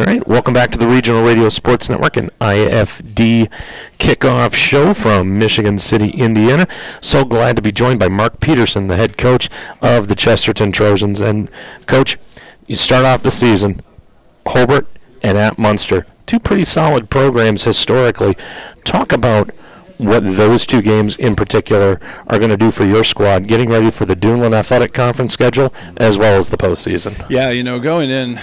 All right, welcome back to the Regional Radio Sports Network and IFD kickoff show from Michigan City, Indiana. So glad to be joined by Mark Peterson, the head coach of the Chesterton Trojans. And, coach, you start off the season, Hobart and at Munster, two pretty solid programs historically. Talk about what those two games in particular are going to do for your squad, getting ready for the Duneland Athletic Conference schedule as well as the postseason. Yeah, you know, going in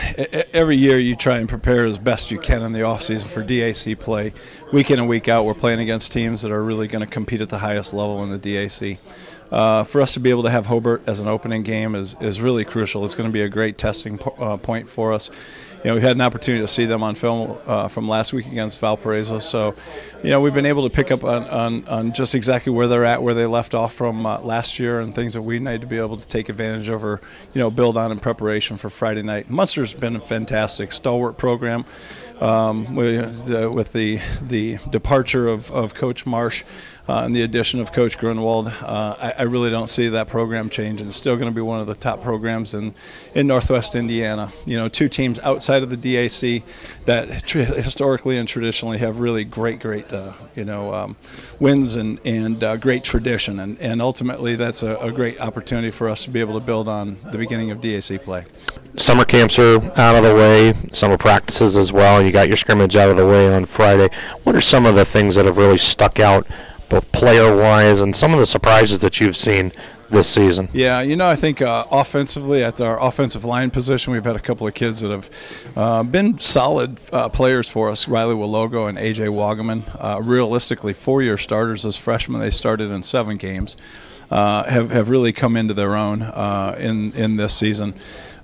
every year, you try and prepare as best you can in the offseason for DAC play. Week in and week out, we're playing against teams that are really going to compete at the highest level in the DAC. Uh, for us to be able to have Hobart as an opening game is, is really crucial. It's going to be a great testing po uh, point for us you know, we've had an opportunity to see them on film uh, from last week against Valparaiso. So, you know, we've been able to pick up on, on, on just exactly where they're at, where they left off from uh, last year, and things that we need to be able to take advantage of or, you know, build on in preparation for Friday night. Munster's been a fantastic, stalwart program. Um, with, uh, with the the departure of, of Coach Marsh uh, and the addition of Coach Grunwald, uh, I, I, really don't see that program changing. It's still going to be one of the top programs in, in Northwest Indiana. You know, two teams outside of the DAC that historically and traditionally have really great, great, uh, you know, um, wins and, and uh, great tradition. And, and ultimately, that's a, a great opportunity for us to be able to build on the beginning of DAC play. Summer camps are out of the way, summer practices as well. You got your scrimmage out of the way on Friday. What are some of the things that have really stuck out both player-wise and some of the surprises that you've seen this season? Yeah, you know, I think uh, offensively at our offensive line position, we've had a couple of kids that have uh, been solid uh, players for us. Riley Walogo and AJ Wagaman, uh, realistically, four-year starters as freshmen. They started in seven games. Uh, have have really come into their own uh, in in this season.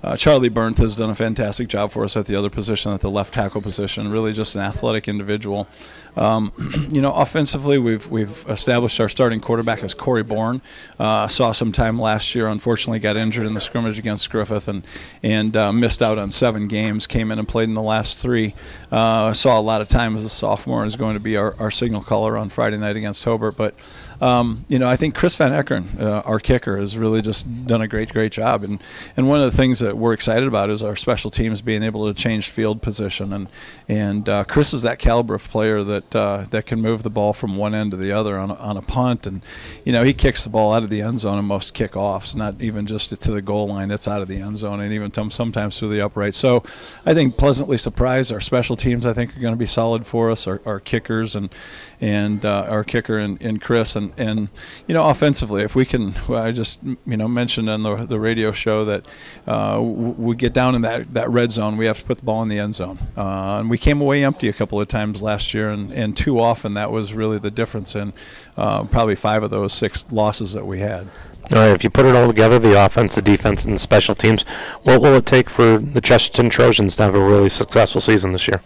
Uh, Charlie Bernth has done a fantastic job for us at the other position, at the left tackle position. Really, just an athletic individual. Um, you know, offensively, we've we've established our starting quarterback as Corey Bourne. Uh, saw some time last year. Unfortunately, got injured in the scrimmage against Griffith and and uh, missed out on seven games. Came in and played in the last three. Uh, saw a lot of time as a sophomore. And is going to be our, our signal caller on Friday night against Hobart, but. Um, you know, I think Chris Van Eckern, uh, our kicker, has really just done a great, great job. And and one of the things that we're excited about is our special teams being able to change field position. And and uh, Chris is that caliber of player that uh, that can move the ball from one end to the other on a, on a punt. And you know, he kicks the ball out of the end zone in most kickoffs, not even just to the goal line. It's out of the end zone, and even sometimes through the upright. So I think pleasantly surprised. Our special teams, I think, are going to be solid for us. Our, our kickers and and uh, our kicker and, and Chris and, and you know offensively if we can well, I just you know mentioned on the, the radio show that uh, we get down in that, that red zone we have to put the ball in the end zone uh, and we came away empty a couple of times last year and, and too often that was really the difference in uh, probably five of those six losses that we had. All right, if you put it all together, the offense, the defense, and the special teams, what will it take for the Chesterton Trojans to have a really successful season this year?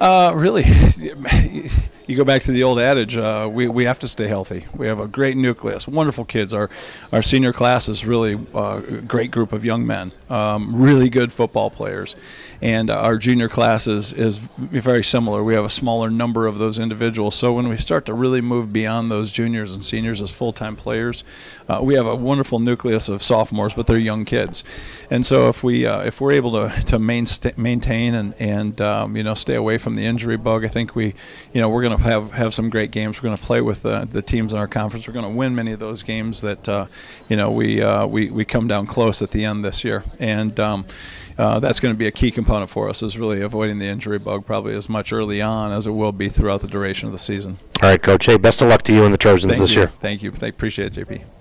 Uh, really, you go back to the old adage, uh, we, we have to stay healthy. We have a great nucleus, wonderful kids. Our, our senior class is really uh, a great group of young men, um, really good football players. And our junior class is, is very similar. We have a smaller number of those individuals. So when we start to really move beyond those juniors and seniors as full time players, uh, we have a wonderful nucleus of sophomores, but they're young kids. And so if, we, uh, if we're able to, to maintain and, and um, you know, stay away from the injury bug, I think we, you know, we're going to have have some great games. We're going to play with uh, the teams in our conference. We're going to win many of those games that uh, you know we uh, we we come down close at the end this year, and. Um, uh, that's going to be a key component for us is really avoiding the injury bug probably as much early on as it will be throughout the duration of the season. All right, Coach. Hey, best of luck to you and the Trojans Thank this you. year. Thank you. I appreciate it, JP.